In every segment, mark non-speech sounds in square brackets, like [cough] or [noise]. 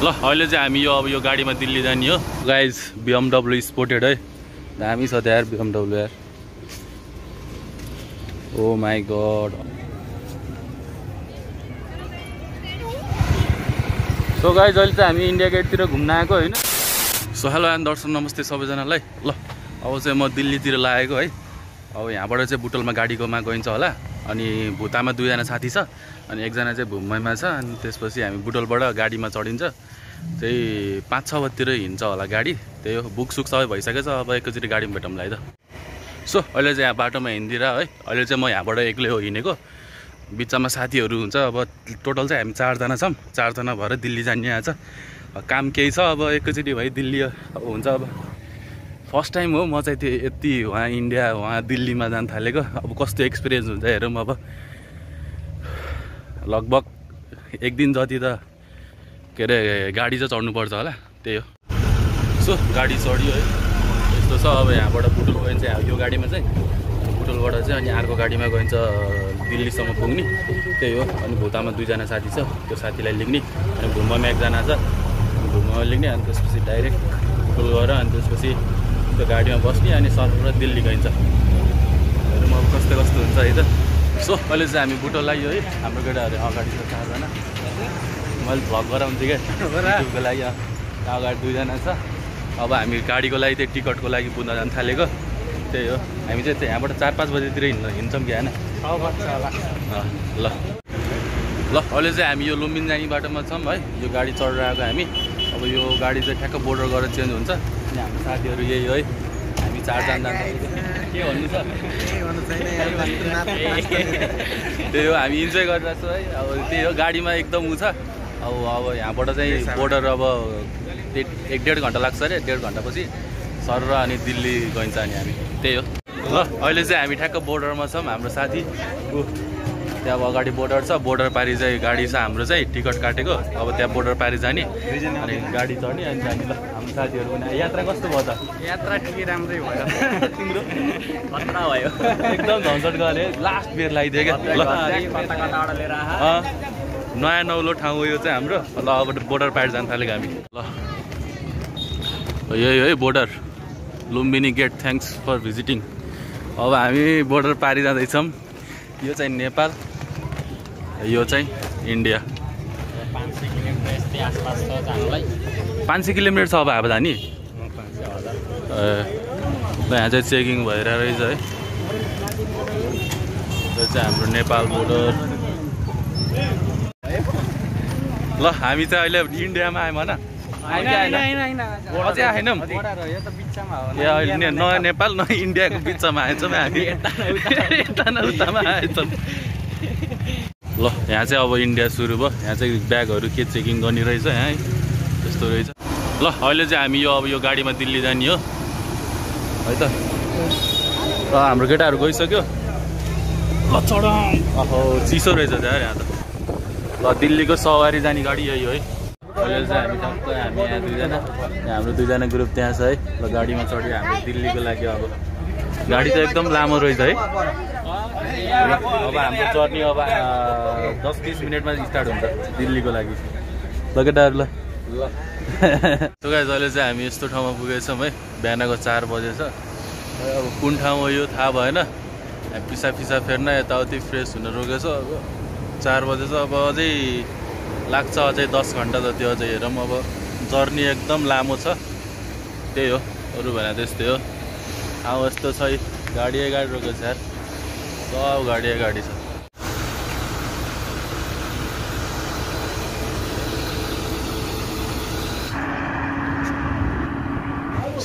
ल अहिले चाहिँ हामी यो अब यो गाडीमा दिल्ली जाने हो। गाइज बिएमडब्लु स्पोर्टेड है। दामी छ त्यहाँ बिएमडब्लु यार। Oh my god so guys अहिले चाहिँ हामी इन्डिया गेटतिर घुम्न आएको होइन। सो हेलो एन्ड दर्शन नमस्ते सबैजनालाई। ल अब चाहिँ म दिल्लीतिर लागेको है। अब यहाँबाट चाहिँ बुटोलमा गाडीकोमा गइन्छ होला। अनि भुतामा दुईजना साथी छ। अनि एकजना चाहिँ भुम्बईमा छ अनि त्यसपछि हामी बुटोलबाट गाडीमा चढिन्छ। त्यही पाँच छ बजीतिर हिँड्छ होला गाडी। त्यही हो बुक सुक सबै भइसकेको छ अब एकैचोटि गाडीमा भेटौँला है त। सो अहिले चाहिँ यहाँ बाटोमा हिँडिदिएर है अहिले चाहिँ म यहाँबाट एक्लै हो हिँडेको। बिचमा साथीहरू हुन्छ अब टोटल चाहिँ हामी चारजना छौँ। चारजना भएर दिल्ली जाने यहाँ छ। काम केही छ अब एकैचोटि भाइ दिल्ली अब हुन्छ अब। फर्स्ट टाइम हो म चाहिँ त्यो यति उहाँ इन्डिया उहाँ दिल्लीमा जान थालेको। अब कस्तो एक्सपिरियन्स हुन्छ हेरौँ अब। लगभग एक दिन जति त के अरे गाडी चाहिँ चढ्नुपर्छ होला त्यही हो। सो गाडी चढ्यो है। यस्तो छ अब यहाँबाट बुटुल गइन्छ यो गाडीमा चाहिँ। बुटुलबाट चाहिँ अनि अर्को गाडीमा गइन्छ दिल्लीसम्म पुग्ने। त्यही हो। अनि भुतामा दुईजना साथी छ। त्यो साथीलाई लिग्ने। अनि घुममा एकजना छ। घुममा लिग्ने अनि त्यसपछि डाइरेक्ट बुटुल गएर अनि त्यसपछि त्यो गाडीमा बस्ने अनि सरबाट दिल्ली गइन्छ। हेरौँ अब कस्तो कस्तो हुन्छ है त। सो अहिले चाहिँ हामी बुटो लाग्यो है हाम्रो केटाहरू अगाडि छ चारजना। मैले भ्लग गराउँछु क्या युट्युबको लागि। अगाडि दुईजना छ। अब हामी गाडीको लागि त्यो टिकटको लागि बुझ्न जान थालेको। त्यही हो। हामी चाहिँ यहाँबाट चार पाँच बजीतिर हिँड्न हिँड्छौँ कि होइन? ल। ल अहिले चाहिँ हामी यो लुम्बिन जाने बाटोमा छौँ है। यो गाडी चढेर आएको हामी। अब यो गाडी चाहिँ ठ्याक्क बोर्डर गरेर चेन्ज हुन्छ। अनि हाम्रो साथीहरू यही हो है। हामी चारजना जान्छ। के भन्नु छ? त्यही हो हामी इन्जोय गरिरहेको छौँ है। अब त्यही हो गाडीमा एकदम उ छ। अब अब यहाँबाट चाहिँ बोर्डर अब एक डेढ घन्टा लाग्छ अरे डेढ घन्टापछि सर र अनि दिल्ली गइन्छ अनि हामी। त्यही हो। ल अहिले चाहिँ हामी ठ्याक्क बोर्डरमा छौँ हाम्रो साथी। ऊ त्यहाँ अब अगाडि बोर्डर छ। बोर्डर पारि चाहिँ गाडी छ हाम्रो चाहिँ टिकट काटेको। अब त्यहाँ बोर्डर पारि जाने। अनि गाडी चढ्ने अनि जाने ल। [laughs] हाम्रो साथीहरू पनि यात्रा कस्तो भयो त? यात्रा ठिकै राम्रै भयो। [laughs] तिम्रो? खतरा भयो। एकदम झन्झट गरे लास्ट बेर लगाइदियो क्या। नयाँ नौलो ठाउँ हो यो चाहिँ हाम्रो। ल अब बोर्डर पार जान थालेको हामी। ल। यही है border Lumbini gate thanks for visiting अब हामी बोर्डर पारि जाँदैछौँ। यो चाहिँ नेपाल यो चाहिँ इन्डिया। पाँच सय किलोमिटर छ अब अब हजार ए, यहाँ चाहिँ चेकिङ भइरहेको रहेछ है। यो चाहिँ हाम्रो नेपाल बोर्डर। ल हामी चाहिँ अहिले इन्डियामा आयौँ होइन। अझै आएनौँ ने- नेपाल न इन्डियाको बिचमा आएछौँ हामी। यता न उतामा आएछौँ। ल यहाँ चाहिँ अब इन्डिया सुरु भयो। यहाँ चाहिँ ब्यागहरू के चेकिङ गर्ने रहेछ यहाँ है? त्यस्तो रहेछ। ल अहिले चाहिँ हामी यो अब यो गाडीमा दिल्ली जाने हो। है त? ल हाम्रो केटाहरू गइसक्यो। ल चढौँ अहो चिसो रहेछ त्यहाँ यहाँ त। ल दिल्लीको सवारी जाने गाडी यही हो है। चाहिँ हामी हामी यहाँ दुईजना हाम्रो दुईजना ग्रुप त्यहाँ छ है। ल गाडीमा चढ्यो हाम्रो दिल्लीको लागि अब। गाडी चाहिँ एकदम लामो रहेछ है। अब हाम्रो जर्नी अब दस बिस मिनटमा स्टार्ट हुन्छ दिल्लीको लागि। ल केटाहरू ल। [laughs] तो गाइज अहिले चाहिँ हामी यस्तो ठाउँमा पुगेछौँ है। बिहानको चार छ। अब कुन ठाउँ हो यो थाहा भएन। पिसा पिसा फेर्न यताउति फ्रेस हुन रोकेछ। अब चार बजे छ। अब अझै लाग्छ अझै दस घन्टा जति अझै हेरौँ। अब जर्नी एकदम लामो छ। त्यही हो अरू भनेर त्यस्तै हो। अब यस्तो छ गाडी गाडी रोकेको छ सब गाडी गाडी छ।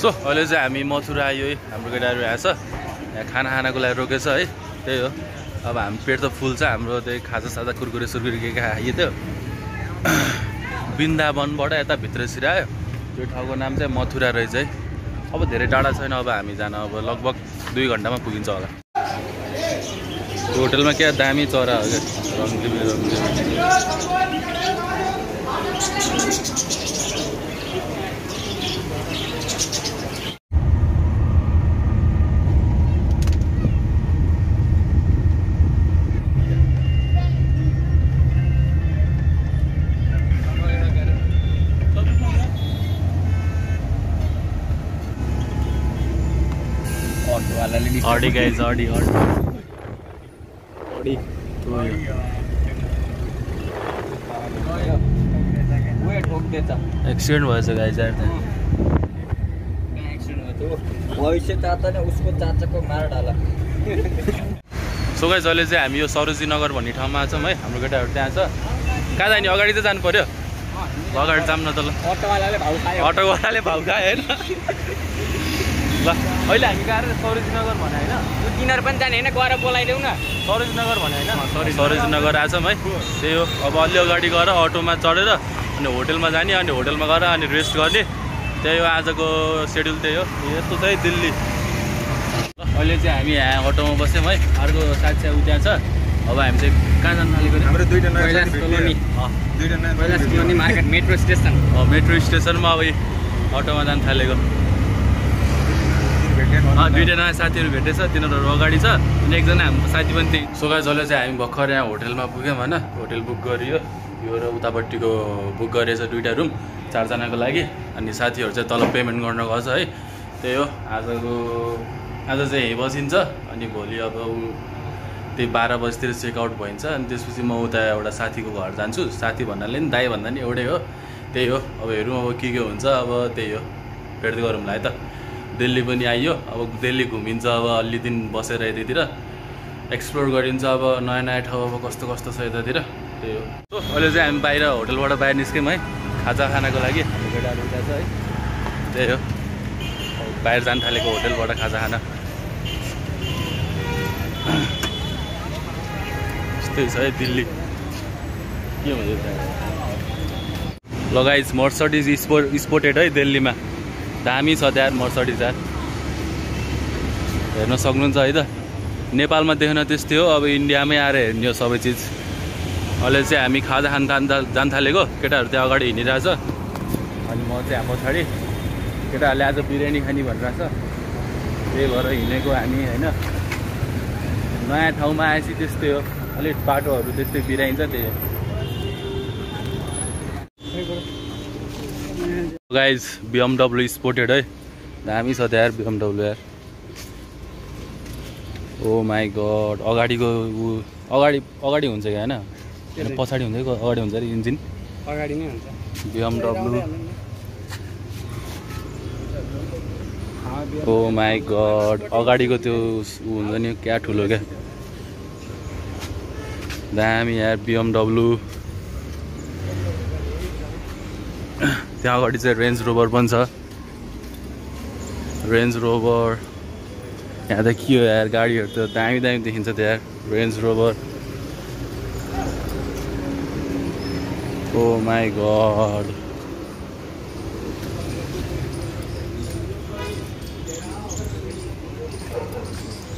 सो अहिले चाहिँ हामी मथुरा आयो है हाम्रो केटाहरू यहाँ छ। यहाँ खाना खानाको लागि रोकेछ है त्यही हो। अब हामी पेट त फुल छ हाम्रो त्यही खाजा साजा कुरकुरे सुरकुरे के के खाइयो थियो वृन्दावनबाट यता भित्र छिरायो त्यो ठाउँको नाम चाहिँ मथुरा रहेछ है। अब धेरै टाढा छैन अब हामी जान अब लगभग दुई घन्टामा पुगिन्छ होला। त्यो होटलमा क्या दामी चरा हो क्या। रङ्गिबी रङ्गिबी गाइज अडी अडी अडी ठोक्दैछ एक्सिडेन्ट भएछ यार त्यहाँ भविष्य चाहता नै उसको चाचाको मार डाला। [laughs] सो गाइज अहिले चाहिँ हामी यो सरोजी नगर भन्ने ठाउँमा छौँ है। हाम्रो केटाहरू त्यहाँ छ। कहाँ जाने अगाडि चाहिँ जानु पऱ्यो अगाडि जाऊँ न त ल अटोवालाले भाउ खायो। अटोवालाले भाउ खायो होइन? [laughs] ल। अहिले हामी गएर सरोजी नगर भने होइन? त्यो किनार पनि जाने होइन गएर बोलाइदेऊ न। सरोज नगर भने होइन? सरोज नगर आएछौँ है त्यही हो। अब अलि अगाडि गएर अटोमा चढेर अनि होटेलमा जाने अनि होटेलमा गएर अनि रेस्ट गर्ने। त्यही हो आजको सेड्युल त्यही हो। यस्तो छ है दिल्ली। अहिले चाहिँ हामी यहाँ अटोमा बस्यौँ है। अर्को साथी चाहिँ त्यहाँ छ। अब हामी चाहिँ कहाँ जानु थालेको? हाम्रो कैलाश कोलोनी। भेटियो। Market metro station. मेट्रो स्टेसनमा अब यी अटोमा जानु थालेको। दुईजना नयाँ साथीहरू भेटेछ तिनीहरू अगाडि छ। अनि एकजना हाम्रो साथी पनि त्यही सोगा जसले चाहिँ हामी भर्खर यहाँ होटेलमा पुग्यौँ होइन? होटेल बुक गरियो। यो र उतापट्टिको बुक गरेछ दुइटा रुम चारजनाको लागि। अनि साथीहरू चाहिँ तल पेमेन्ट गर्न गएछ है? त्यही हो। आजको आज चाहिँ यहीँ बसिन्छ। अनि भोलि अब उ त्यही बाह्र बजीतिर चेकआउट भइन्छ। अनि त्यसपछि म उता एउटा साथीको घर जान्छु। साथी भन्नाले नि दाई भन्दा नि एउटै हो। त्यही हो। अब हेरौँ अब के के हुन्छ। अब त्यही हो। भेट्दै गरौँला है त। दिल्ली पनि आइयो। अब दिल्ली घुमिन्छ अब अलि दिन बसेर यतातिर। एक्सप्लोर गरिन्छ अब नयाँ नयाँ ठाउँ अब कस्तो कस्तो छ यतातिर। त्यही हो। सो अहिले चाहिँ हामी बाहिर होटलबाट बाहिर निस्क्यौँ है। खाजा खानको लागि। केटाहरू छ है त्यही हो। बाहिर जानु थालेको होटेलबाट खाजा खान। यस्तै छ है दिल्ली। के भन्छ लगाइज मर्सडिज स्पो स्पोर्टेड है दिल्लीमा। दामी छ त्यहाँ मर्सडिज यार हेर्न सक्नुहुन्छ है त। नेपालमा देख्न त्यस्तै हो अब इन्डियामै आएर हेर्ने हो सबै चिज। अहिले चाहिँ हामी खाजा खान जान जान थालेको केटाहरू त्यहाँ अगाडि हिँडिरहेछ। अनि म चाहिँ हाम्रो पछाडि। केटाहरूले आज बिरयानी खाने भनिरहेछ। त्यही भएर हिँडेको हामी होइन। नयाँ ठाउँमा आएपछि त्यस्तै हो। अलिक बाटोहरू त्यस्तै बिराइन्छ त्यही गाइज बिएमडब्लु स्पोर्टेड है? दामी छ त्यहाँ बिएमडब्लु यार। ओ माई गड अगाडिको ऊ अगाडि अगाडि हुन्छ क्या होइन? होइन, पछाडि हुन्छ कि अगाडि हुन्छ अरे इन्जिन? अगाडि नै हुन्छ। बिएमडब्लु ओ माई गड अगाडिको त्यो ऊ हुन्छ नि क्या ठुलो क्या? दामी यार बिएमडब्लु त्यहाँ अगाडि चाहिँ रेन्ज रोभर पनि छ। रेन्ज रोभर यहाँ त के हो यार गाडीहरू त दामी दामी देखिन्छ त्यहाँ range Rover oh my god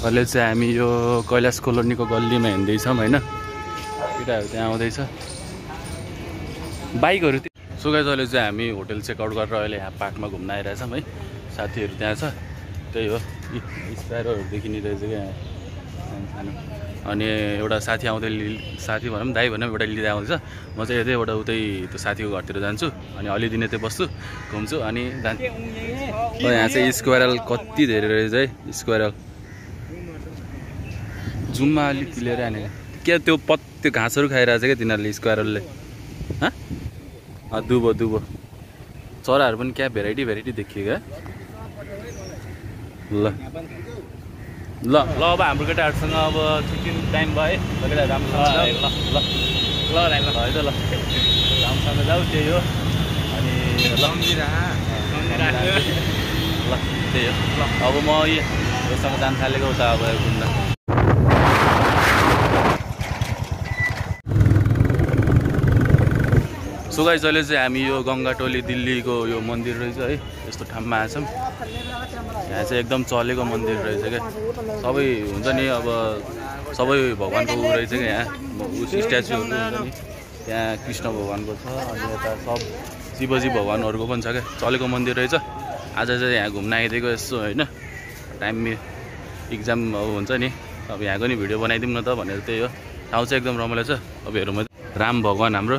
अहिले चाहिँ हामी यो कैलाश कोलोनीको गल्लीमा हिँड्दैछौँ होइन? केटाहरू त्यहाँ आउँदैछ। बाइकहरू सुगाइ अहिले चाहिँ हामी होटेल चेकआउट गरेर अहिले यहाँ पार्कमा घुम्न आइरहेछौँ है। साथीहरू त्यहाँ छ। त्यही हो। [laughs] स्प्यारोहरूदेखि नि रहेछ क्या। अनि एउटा साथी आउँदै साथी भनौँ दाई भनौँ एउटा लिँदै आउँदैछ। म चाहिँ यतै एउटा उतै त्यो साथीको घरतिर जान्छु। अनि अलि दिन यतै बस्छु घुम्छु अनि जान्छु यहाँ चाहिँ स्क्वायरल कति धेरै रहेछ है स्क्वायरल। जुममा अलिक लिएर आने। क्या त्यो त्यो घाँसहरू खाइरहेछ क्या तिनीहरूले स्क्वायरलले? हँ? दुबो दुबो। चराहरू पनि क्या भेराइटी भेराइटी देखियो क्या ल। ल। ल अब हाम्रो केटाहरूसँग अब चिकिन टाइम भयो। है ल केटाहरू राम्रोसँग। ल ल ल। है त ल। राम्रोसँग जाऊ त्यही हो। अनि ल। ल त्यही हो। ल। अब म यो योसँग जान थालेको उता अब घुम्न सो गाइस अहिले चाहिँ हामी यो गङ्गाटोली दिल्लीको यो मन्दिर रहेछ है यस्तो ठाउँमा आएछौँ यहाँ चाहिँ एकदम चलेको मन्दिर रहेछ क्या। सबै हुन्छ नि अब सबै भगवान्को ऊ रहेछ क्या यहाँ। उस स्ट्याचुहरू हुन्छ नि। त्यहाँ कृष्ण भगवान्को छ अनि यता सब शिवजी भगवान्हरूको पनि छ क्या। चलेको मन्दिर रहेछ। आज चाहिँ यहाँ घुम्न आइदिएको यसो होइन। टाइम इक्जाम अब हुन्छ नि। अब यहाँको नि भिडियो बनाइदिउँ न त भनेर त्यही हो। ठाउँ चाहिँ एकदम रमाइलो छ। अब हेरौँ राम भगवान् हाम्रो।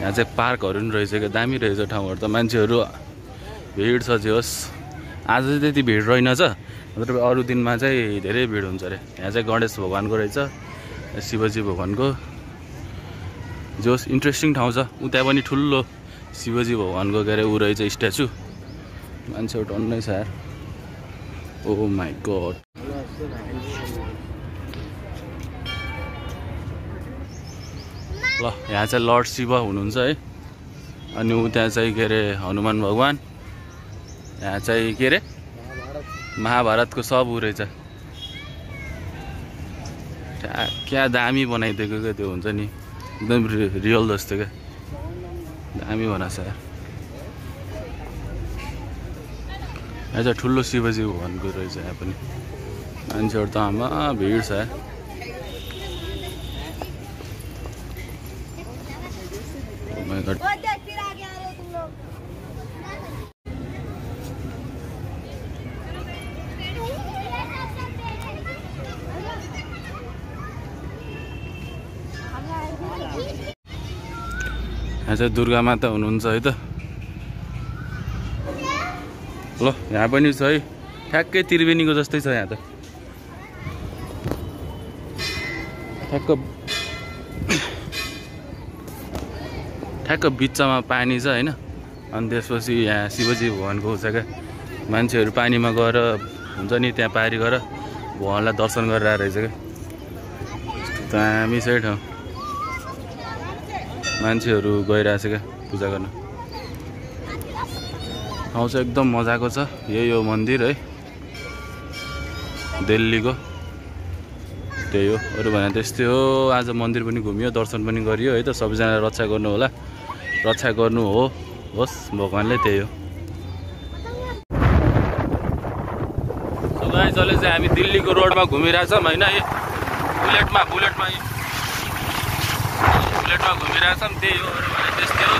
यहाँ चाहिँ पार्कहरू पनि रहेछ क्या दामी रहेछ ठाउँहरू त। मान्छेहरू भिड छ जे होस्। आज चाहिँ त्यति भिड रहेनछ नत्र अरू दिनमा चाहिँ धेरै भिड हुन्छ अरे। यहाँ चाहिँ गणेश भगवान्को रहेछ शिवजी भगवान्को। जोस् इन्ट्रेस्टिङ ठाउँ छ। उता पनि ठुलो शिवजी भगवान्को के अरे ऊ रहेछ स्ट्याचु। मान्छेहरू टन्नै छ यार। ओ माई गड ल यहाँ चाहिँ लर्ड शिव हुनुहुन्छ है। अनि उता चाहिँ के अरे हनुमान भगवान्। यहाँ चाहिँ के अरे महाभारतको सब ऊ रहेछ। क्या दामी बनाइदिएको क्या त्यो हुन्छ नि? एकदम रियल जस्तो क्या दामी बनाएको छ। यहाँ चाहिँ ठुलो शिवजी भगवान्को रहेछ यहाँ पनि। मान्छेहरू त आमा भिड छ। तुम लोग यहाँ चाहिँ दुर्गा माता हुनुहुन्छ है त। ल यहाँ पनि छ है। ठ्याक्कै त्रिवेणीको जस्तै छ यहाँ त। ठ्याक्क ठ्याक्क बिचमा पानी छ होइन? अनि त्यसपछि यहाँ शिवजी भगवान्को छ क्या? मान्छेहरू पानीमा गएर हुन्छ नि त्यहाँ पारी गएर भगवान्लाई दर्शन गरेर आएर रहेछ क्या? दामी छ ठाउँ मान्छेहरू गइरहेछ क्या पूजा गर्न। ठाउँ चाहिँ एकदम मजाको छ। यही हो मन्दिर है। दिल्लीको। त्यही हो। अरू भने त्यस्तै हो। आज मन्दिर पनि घुमियो दर्शन पनि गरियो है त। सबैजनालाई रक्षा गर्नु होला। रक्षा गर्नु हो। होस् भगवान्ले त्यही हो। अहिले चाहिँ हामी दिल्लीको रोडमा घुमिरहेछौँ होइन? बुलेटमा बुलेटमा बुलेटमा घुमिरहेछौँ त्यही हो। त्यस्तै हो।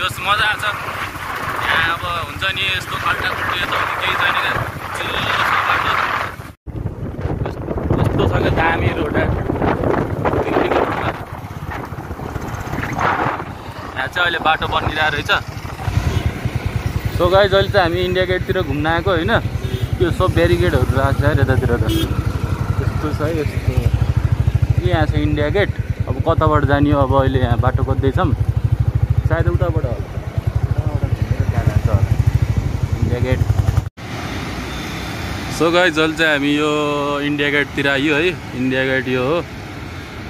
जोस् मजा आएको छ। यहाँ अब हुन्छ नि यस्तो खुल्टी यताउति केही छैन क्या। यस्तो छ क्या दामी रोड यार। दिल्लीको रोडमा यहाँ चाहिँ अहिले बाटो बनिरहेको रहेछ। सो गाइज अहिले चाहिँ हामी इन्डिया गेटतिर घुम्न आएको होइन? त्यो सब ब्यारिकेडहरू राख्छ यार यतातिर त। यस्तो छ है यस्तो। यहाँ छ इन्डिया गेट अब कताबाट जाने हो अब अहिले यहाँ बाटो खोज्दैछौँ। सायद उताबाट होला। इन्डिया गेट सो गाइज अहिले चाहिँ हामी यो इन्डिया गेटतिर आयो है। इन्डिया गेट यो हो।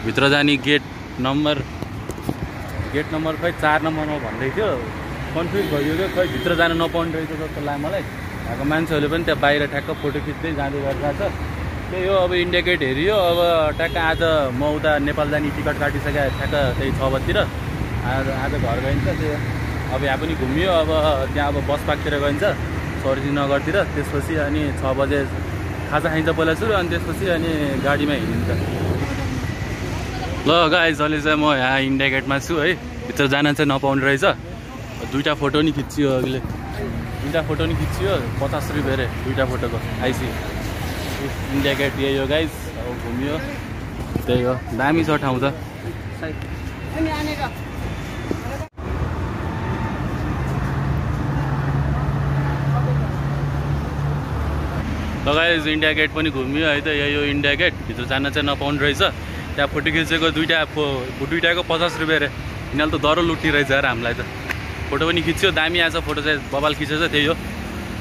भित्र जाने गेट नम्बर गेट नम्बर खै चार नम्बरमा भन्दै थियो। कन्फ्युज भइयो क्या खै भित्र जान नपाउने रहेछ जस्तो लाग्यो मलाई। यहाँको मान्छेहरूले पनि त्यहाँ बाहिर ठ्याक्क फोटो खिच्दै जाँदै गरिरहेको छ। त्यही हो अब इन्डिया गेट हेरियो। अब ट्याक्क आज म उता नेपाल जाने टिकट काटिसकेँ ठ्याक्क त्यही छ बजीतिर। आज आज घर गइन्छ त्यो अब यहाँ पनि घुमियो अब त्यहाँ अब बस पार्कतिर गइन्छ सरोजी नगरतिर त्यसपछि अनि छ बजे खाजा खाइन्छ पहिला सुरु अनि त्यसपछि अनि गाडीमा हिँडिन्छ। ल गाइज अहिले चाहिँ म यहाँ इन्डिया गेटमा छु है। भित्र जान चाहिँ नपाउने रहेछ। दुइटा फोटो नि खिचियो अघिले। दुइटा फोटो नि खिचियो पचास रुपियाँ अरे दुइटा फोटोको। आइसी इन्डिया गेट यही हो गाइज अब घुमियो। त्यही हो। दामी छ ठाउँ त। लगाइज इन्डिया गेट पनि घुमियो है त। यही हो इन्डिया गेट। भित्र जान चाहिँ नपाउने रहेछ। त्यहाँ फोटो खिचेको दुइटा फो दुइटाको पचास रुपियाँ अरे यिनीहरूले त दरो लुट्ने रहेछ यार हामीलाई त। फोटो पनि खिच्यो दामी आएछ फोटो चाहिँ बबाल खिचेछ त्यही हो।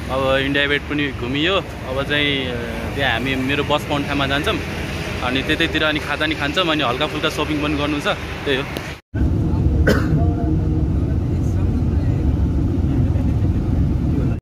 अब इन्डिया गेट पनि घुमियो। अब चाहिँ त्यहाँ हामी मेरो बस पाउने ठाउँमा जान्छौँ। अनि त्यतैतिर अनि खाजा नि खान्छौँ अनि हल्का फुल्का सपिङ पनि गर्नु छ त्यही हो।